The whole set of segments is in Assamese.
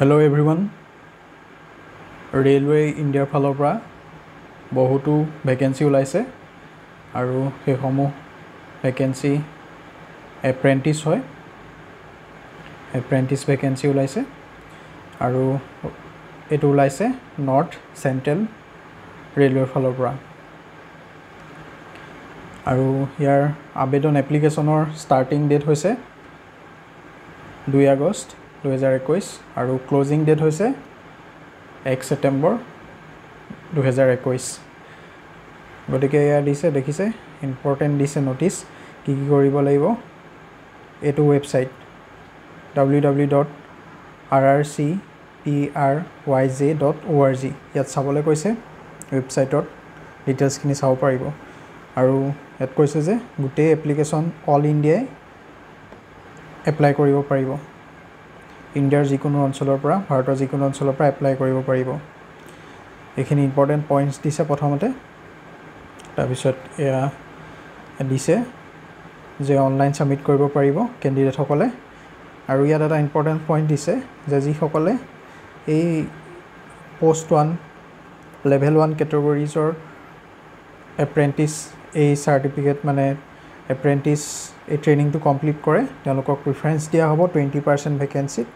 হেল্ল' এভৰিৱান ৰে'লৱে ইণ্ডিয়াৰ ফালৰ পৰা বহুতো ভেকেঞ্চি ওলাইছে আৰু সেইসমূহ ভেকেঞ্চি এপ্ৰেণ্টিছ হয়। এপ্ৰেণ্টিছ ভেকেঞ্চি ওলাইছে আৰু এইটো ওলাইছে নৰ্থ চেণ্ট্ৰেল ৰে'লৱেৰ ফালৰ পৰা। আৰু ইয়াৰ আবেদন এপ্লিকেশ্যনৰ ষ্টাৰ্টিং ডেট হৈছে দুই আগষ্ট। দুহেজাৰ একৈছ আৰু ক্ল'জিং ডেট হৈছে এক ছেপ্টেম্বৰ দুহেজাৰ একৈছ গতিকে এয়া দিছে দেখিছে ইম্পৰ্টেণ্ট দিছে ন'টিচ কি কি কৰিব লাগিব এইটো website W W dot R R C P R Y J dot O' R G ইয়াত চাবলৈ কৈছে ৱেবছাইটত ডিটেইলছখিনি চাব পাৰিব। আৰু ইয়াত কৈছে যে গোটেই এপ্লিকেশ্যন অল ইণ্ডিয়াই এপ্লাই কৰিব পাৰিব। ইণ্ডিয়াৰ যিকোনো অঞ্চলৰ পৰা ভাৰতৰ যিকোনো অঞ্চলৰ পৰা এপ্লাই কৰিব পাৰিব। এইখিনি ইম্পৰ্টেণ্ট পইণ্টছ দিছে প্ৰথমতে। তাৰপিছত এয়া দিছে যে অনলাইন ছাবমিট কৰিব পাৰিব কেণ্ডিডেটসকলে আৰু ইয়াত এটা ইম্পৰ্টেণ্ট পইণ্ট দিছে যে যিসকলে এই পষ্ট ওৱান লেভেল ওৱান কেটেগৰিজৰ এপ্ৰেণ্টিছ এই চাৰ্টিফিকেট মানে এপ্ৰেণ্টিছ এই ট্ৰেইনিংটো কমপ্লিট কৰে। তেওঁলোকক প্ৰিফাৰেঞ্চ দিয়া হ'ব টুৱেণ্টি পাৰ্চেণ্ট ভেকেঞ্চিত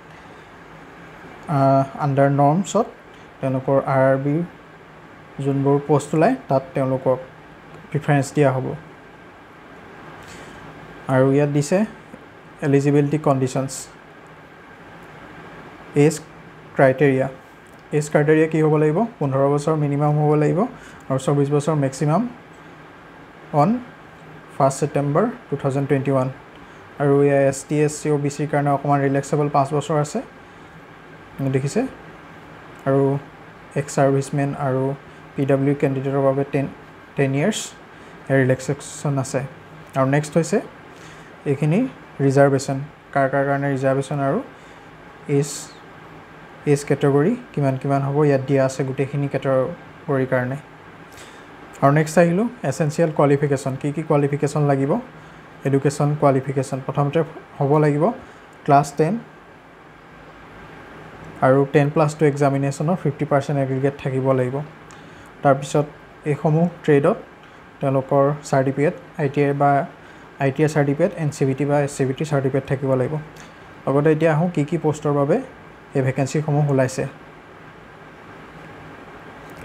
আণ্ডাৰ নৰ্মছত তেওঁলোকৰ আৰ আৰ বিৰ যোনবোৰ পষ্ট ওলায় তাত তেওঁলোকক প্ৰিফাৰেঞ্চ দিয়া হ'ব। আৰু ইয়াত দিছে eligibility conditions age criteria age criteria কি হ'ব লাগিব? পোন্ধৰ বছৰ মিনিমাম হ'ব লাগিব আৰু চৌবিছ বছৰ maximum on first September two thousand twenty one আৰু এয়া S T S C O' B চিৰ কাৰণে অকণমান ৰিলেক্সেবল পাঁচ বছৰ আছে। দেখিছে? আৰু এক্স ছাৰ্ভিচমেন আৰু পি ডাব্লিউ কেণ্ডিডেটৰ বাবে ten ten years year relaxation আছে। আৰু নেক্সট হৈছে এইখিনি ৰিজাৰ্ভেশ্যন কাৰ কাৰ কাৰণে ৰিজাৰ্ভেশ্যন আৰু এজ এজ কেটেগৰী কিমান কিমান হ'ব ইয়াত দিয়া আছে গোটেইখিনি কেটেগৰীৰ কাৰণে। আৰু নেক্সট আহিলোঁ এচেঞ্চিয়েল কোৱালিফিকেশ্যন কি কি কোৱালিফিকেশ্যন লাগিব? এডুকেশ্যন কোৱালিফিকেশ্যন প্ৰথমতে হ'ব লাগিব ক্লাছ টেন আৰু টেন প্লাছ টু এক্সামিনেশ্যনৰ ফিফটি পাৰ্চেণ্ট এগ্ৰিগেট থাকিব লাগিব। তাৰপিছত এইসমূহ ট্ৰেডত তেওঁলোকৰ চাৰ্টিফিকেট আই টি আই বা I T I certificate N C V T বা S C V T certificate থাকিব লাগিব। লগতে এতিয়া আহোঁ কি কি পষ্টৰ বাবে এই ভেকেঞ্চিসমূহ ওলাইছে।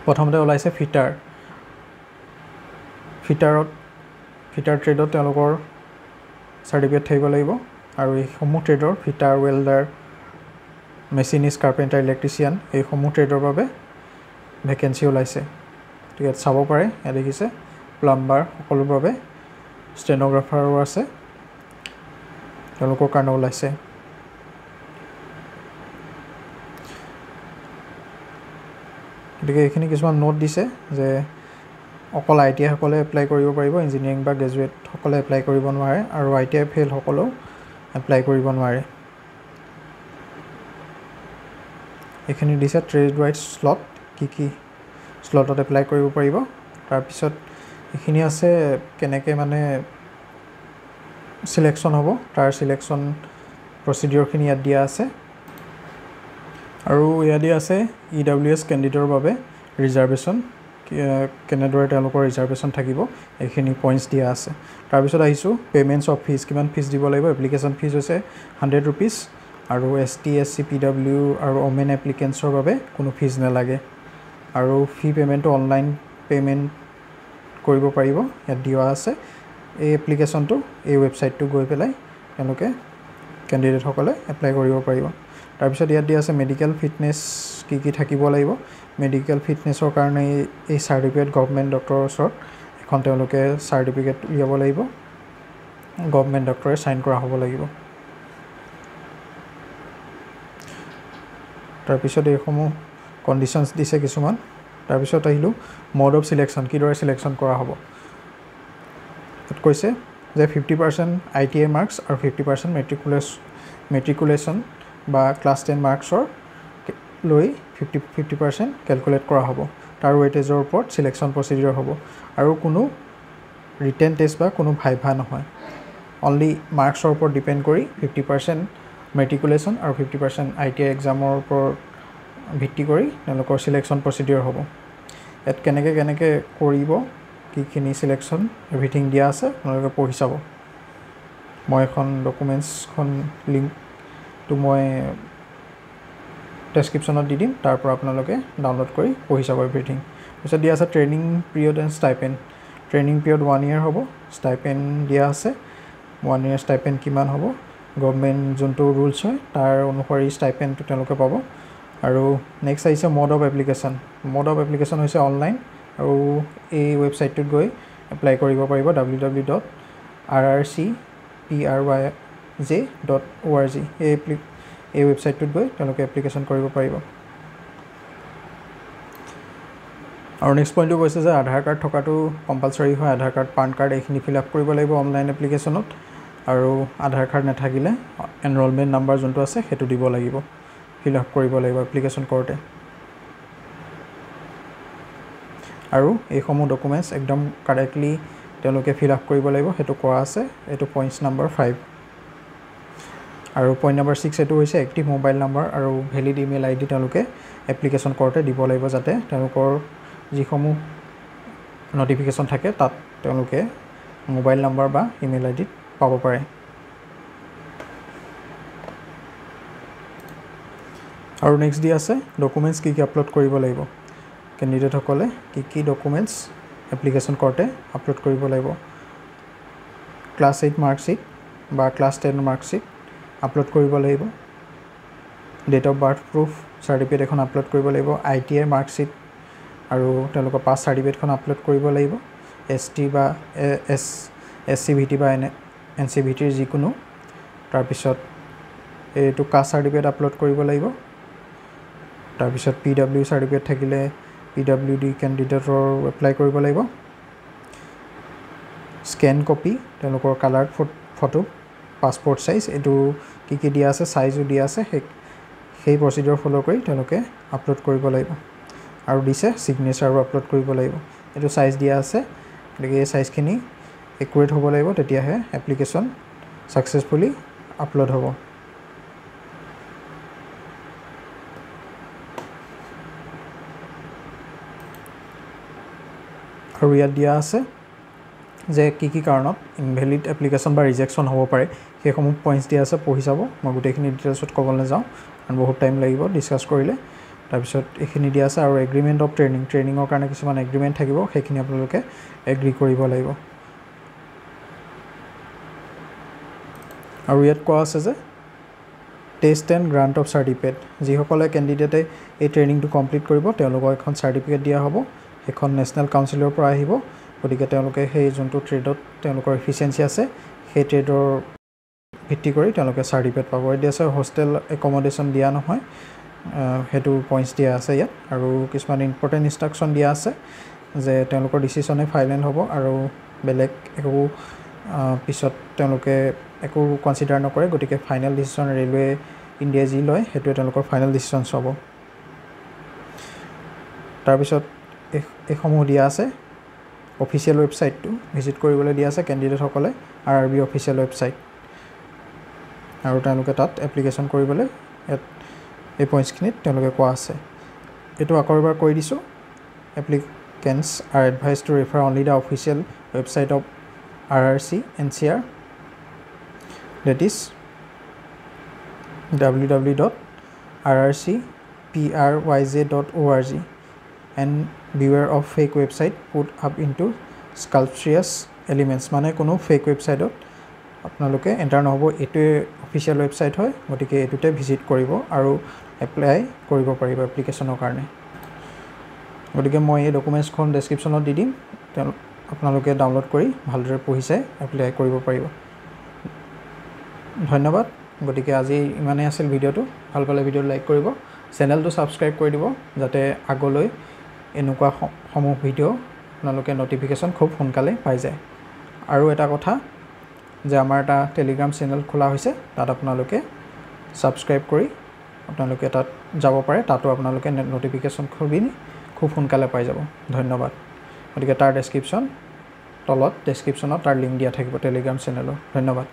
প্ৰথমতে ওলাইছে ফিটাৰ। ফিটাৰত ফিটাৰ ট্ৰেডত তেওঁলোকৰ চাৰ্টিফিকেট থাকিব লাগিব আৰু এইসমূহ ট্ৰেডৰ fitter welder machinist carpenter electrician এইসমূহ ট্ৰেডৰ বাবে ভেকেঞ্চি ওলাইছে। গতিকে ইয়াত চাব পাৰে ইয়াত দেখিছে প্লাম্বাৰ সকলোৰ বাবে ষ্টেন'গ্ৰাফাৰো আছে তেওঁলোকৰ কাৰণে ওলাইছে। গতিকে এইখিনি কিছুমান নোট দিছে যে অকল আই টি আইসকলে এপ্লাই কৰিব পাৰিব ইঞ্জিনিয়াৰিং বা গ্ৰেজুৱেটসকলে এপ্লাই কৰিব নোৱাৰে আৰু আই টি আই ফেইলসকলেও এপ্লাই কৰিব নোৱাৰে। এইখিনি দিছে ট্ৰেড ৱাইজ শ্লট কি কি শ্লটত এপ্লাই কৰিব পাৰিব। তাৰপিছত এইখিনি আছে কেনেকৈ মানে চিলেকশ্যন হ'ব তাৰ চিলেকশ্যন প্ৰচিডিঅ'ৰখিনি ইয়াত দিয়া আছে। আৰু ইয়াত দিয়া আছে ই ডাব্লিউ এছ কেণ্ডিডেটৰ বাবে ৰিজাৰ্ভেশ্যন কেনেদৰে তেওঁলোকৰ ৰিজাৰ্ভেশ্যন থাকিব এইখিনি পইণ্টছ দিয়া আছে। তাৰপিছত আহিছোঁ পে'মেণ্টছ অফ ফিজ কিমান ফিজ দিব লাগিব এপ্লিকেশ্যন ফিজ হৈছে হাণ্ড্ৰেড ৰুপিজ আৰু S T S C P W আৰু অমেন এপ্লিকেণ্টছৰ বাবে কোনো ফিজ নালাগে। আৰু ফি পে'মেণ্টটো অনলাইন পে'মেণ্ট কৰিব পাৰিব ইয়াত দিয়া আছে। এই এপ্লিকেশ্যনটো এই ৱেবছাইটটো গৈ পেলাই তেওঁলোকে কেণ্ডিডেটসকলে এপ্লাই কৰিব পাৰিব। তাৰপিছত ইয়াত দিয়া আছে মেডিকেল ফিটনেছ কি কি থাকিব লাগিব। মেডিকেল ফিটনেছৰ কাৰণে এই চাৰ্টিফিকেট গভমেণ্ট ডক্টৰৰ ওচৰত এখন তেওঁলোকে চাৰ্টিফিকেট উলিয়াব লাগিব। গভমেণ্ট ডক্টৰে চাইন কৰা হ'ব লাগিব। তাৰপিছত এইসমূহ কণ্ডিশ্যনছ দিছে কিছুমান। তাৰপিছত আহিলোঁ মড অফ চিলেকশ্যন কিদৰে চিলেকশ্যন কৰা হ'ব। তাত কৈছে যে fifty percent I T I marks আৰু ফিফটি পাৰ্চেণ্ট মেট্ৰিকুলেছ মেট্ৰিকুলেশ্যন বা ক্লাছ টেন মাৰ্কছৰ লৈ ফিফটি ফিফটি পাৰ্চেণ্ট কেলকুলেট কৰা হ'ব। তাৰ ৱেইটেজৰ ওপৰত চিলেকশ্যন প্ৰচিডিঅ'ৰ হ'ব আৰু কোনো ৰিটেন টেষ্ট বা কোনো ভাইভা নহয়। অনলি মাৰ্কছৰ ওপৰত ডিপেণ্ড কৰি ফিফটি পাৰ্চেণ্ট মেট্ৰিকুলেশ্যন আৰু fifty percent I T I এক্সামৰ ওপৰত ভিত্তি কৰি তেওঁলোকৰ চিলেকশ্যন প্ৰচিডিঅ'ৰ হ'ব। ইয়াত কেনেকৈ কেনেকৈ কৰিব কিখিনি চিলেকশ্যন এভৰিথিং দিয়া আছে আপোনালোকে পঢ়ি চাব। মই এখন ডকুমেণ্টছখন লিংকটো মই ডেছক্ৰিপশ্যনত দি দিম তাৰ পৰা আপোনালোকে ডাউনলোড কৰি পঢ়ি চাব এভৰিথিং তাৰপিছত দিয়া আছে training period and stipend training period one year হ'ব ষ্টাইপেণ্ড দিয়া আছে। ওৱান ইয়েৰ ষ্টাইপেণ্ড কিমান হ'ব? গভমেণ্ট যোনটো ৰুলছ হয় তাৰ অনুসৰি ষ্টাইপেণ্ডটো তেওঁলোকে পাব। আৰু নেক্সট আহিছে mode of application mode of application হৈছে অনলাইন আৰু এই ৱেবছাইটটোত গৈ এপ্লাই কৰিব পাৰিব W W dot R R C P R Y J dot O' R G এই এপ্লি এই ৱেবছাইটটোত গৈ তেওঁলোকে এপ্লিকেশ্যন কৰিব পাৰিব। আৰু নেক্সট পইণ্টটো কৈছে যে আধাৰ কাৰ্ড থকাটো কম্পালচৰি হয়। আধাৰ কাৰ্ড পান কাৰ্ড এইখিনি ফিল আপ কৰিব লাগিব অনলাইন এপ্লিকেশ্যনত আৰু আধাৰ কাৰ্ড নাথাকিলে এনৰলমেণ্ট নাম্বাৰ যোনটো আছে সেইটো দিব লাগিব। ফিল আপ কৰিব লাগিব এপ্লিকেশ্যন কৰোঁতে। আৰু এইসমূহ ডকুমেণ্টছ একদম কাৰেক্টলি তেওঁলোকে ফিল আপ কৰিব লাগিব। সেইটো কৰা আছে। এইটো পইণ্টছ নাম্বাৰ ফাইভ আৰু পইণ্ট নাম্বাৰ ছিক্স এইটো হৈছে এক্টিভ মোবাইল নাম্বাৰ আৰু ভেলিড ইমেইল আই ডি তেওঁলোকে এপ্লিকেশ্যন কৰোঁতে দিব লাগিব যাতে তেওঁলোকৰ যিসমূহ নটিফিকেশ্যন থাকে তাত তেওঁলোকে মোবাইল নাম্বাৰ বা ইমেইল আই ডিত পাব পাৰে। আৰু নেক্সট দি আছে ডকুমেণ্টছ কি কি আপলোড কৰিব লাগিব। কেণ্ডিডেটসকলে কি কি ডকুমেণ্টছ এপ্লিকেশ্যন কৰোঁতে আপলোড কৰিব লাগিব। ক্লাছ এইট মাৰ্কশ্বিট বা ক্লাছ টেনৰ মাৰ্কশ্বিট আপলোড কৰিব লাগিব। Date of birth proof certificate এখন আপলোড কৰিব লাগিব আই টি আই মাৰ্কশ্বিট আৰু তেওঁলোকৰ পাছ চাৰ্টিফিকেটখন আপলোড কৰিব লাগিব। এছ টি বা S S C V T বা এন এন চি ভি টিৰ যিকোনো। তাৰপিছত এইটো কাষ্ট চাৰ্টিফিকেট আপলোড কৰিব লাগিব। তাৰপিছত পি ডাব্লিউ চাৰ্টিফিকেট থাকিলে পি ডাব্লিউ ডি কেণ্ডিডেটৰ এপ্লাই কৰিব লাগিব। স্কেন কপি তেওঁলোকৰ কালাৰ ফটো পাছপৰ্ট চাইজ এইটো কি কি দিয়া আছে চাইজো দিয়া আছে সেই সেই প্ৰচিডিঅ'ৰ ফ'ল' কৰি তেওঁলোকে আপলোড কৰিব লাগিব। আৰু দিছে ছিগনেচাৰো আপলোড কৰিব লাগিব। এইটো চাইজ দিয়া আছে গতিকে এই চাইজখিনি একুৰেট হ'ব লাগিব তেতিয়াহে এপ্লিকেশ্যন ছাকচেছফুলি আপলোড হ'ব। আৰু ইয়াত দিয়া আছে যে কি কি কাৰণত ইনভেলিড এপ্লিকেশ্যন বা ৰিজেকশ্যন হ'ব পাৰে সেইসমূহ পইণ্টছ দিয়া আছে পঢ়ি চাব। মই গোটেইখিনি ডিটেইলছত ক'বলৈ নাযাওঁ কাৰণ বহুত টাইম লাগিব ডিছকাছ কৰিলে। তাৰপিছত এইখিনি দিয়া আছে আৰু এগ্ৰিমেণ্ট অফ ট্ৰেইনিং ট্ৰেইনিঙৰ কাৰণে কিছুমান এগ্ৰিমেণ্ট থাকিব সেইখিনি আপোনালোকে এগ্ৰি কৰিব লাগিব। আৰু ইয়াত কোৱা আছে যে test and grant of certificate যিসকলে কেণ্ডিডেটে এই ট্ৰেইনিংটো কমপ্লিট কৰিব তেওঁলোকক এখন চাৰ্টিফিকেট দিয়া হ'ব। সেইখন নেশ্যনেল কাউন্সিলৰ পৰা আহিব। গতিকে তেওঁলোকে সেই যোনটো ট্ৰেডত তেওঁলোকৰ এফিচিয়েঞ্চি আছে সেই ট্ৰেডৰ ভিত্তি কৰি তেওঁলোকে চাৰ্টিফিকেট পাব। এতিয়া আছে হোষ্টেল একমডেশ্যন দিয়া নহয় সেইটো পইণ্টছ দিয়া আছে ইয়াত আৰু কিছুমান ইম্পৰ্টেণ্ট ইনষ্ট্ৰাকশ্যন দিয়া আছে যে তেওঁলোকৰ ডিচিশ্যনে ফাইনেল হ'ব আৰু বেলেগ একো পিছত তেওঁলোকে একো কনচিডাৰ নকৰে গতিকে ফাইনেল ডিচিশ্যন ৰেলৱে ইণ্ডিয়াই যি লয় সেইটোৱে তেওঁলোকৰ ফাইনেল ডিচিশ্যনছ হ'ব। তাৰপিছত এই এইসমূহ দিয়া আছে। অফিচিয়েল ৱেবছাইটটো ভিজিট কৰিবলৈ দিয়া আছে কেণ্ডিডেটসকলে R R B official website আৰু তেওঁলোকে তাত এপ্লিকেশ্যন কৰিবলৈ ইয়াত এই পইণ্টছখিনিত তেওঁলোকে কোৱা আছে। এইটো আকৌ এবাৰ কৈ দিছোঁ applicants are advised to refer only the official website of R R C N C R that is W W dot R R C P R Y J dot O' R G and beware of fake website put up into scrupulous elements মানে কোনো ফেক ৱেবছাইটত আপোনালোকে এণ্টাৰ নহ'ব। এইটোৱে অফিচিয়েল ৱেবছাইট হয় গতিকে এইটোতে ভিজিট কৰিব আৰু এপ্লাই কৰিব পাৰিব এপ্লিকেশ্যনৰ কাৰণে। গতিকে মই এই ডকুমেণ্টছখন ডেছক্ৰিপশ্যনত দি দিম। তেওঁ আপোনালোকে ডাউনলোড কৰি ভালদৰে পঢ়ি চাই এপ্লাই কৰিব পাৰিব। ধন্যবাদ। গতিকে আজি ইমানেই আছিল ভিডিঅ'টো। ভাল পালে ভিডিঅ'টো লাইক কৰিব। চেনেলটো ছাবস্ক্ৰাইব কৰি দিব যাতে আগলৈ এনেকুৱা সমূহ ভিডিঅ' আপোনালোকে নটিফিকেশ্যন খুব সোনকালে পাই যায়। আৰু এটা কথা যে আমাৰ এটা টেলিগ্ৰাম চেনেল খোলা হৈছে তাত আপোনালোকে ছাবস্ক্ৰাইব কৰি আপোনালোকে তাত যাব পাৰে তাতো আপোনালোকে নটিফিকেশ্যন খুবি খুব সোনকালে পাই যাব। ধন্যবাদ। গতিকে তাৰ ডেছক্ৰিপশ্যন তলত ডেছক্ৰিপশ্যনত তাৰ লিংক দিয়া থাকিব টেলিগ্ৰাম চেনেলৰ ধন্যবাদ।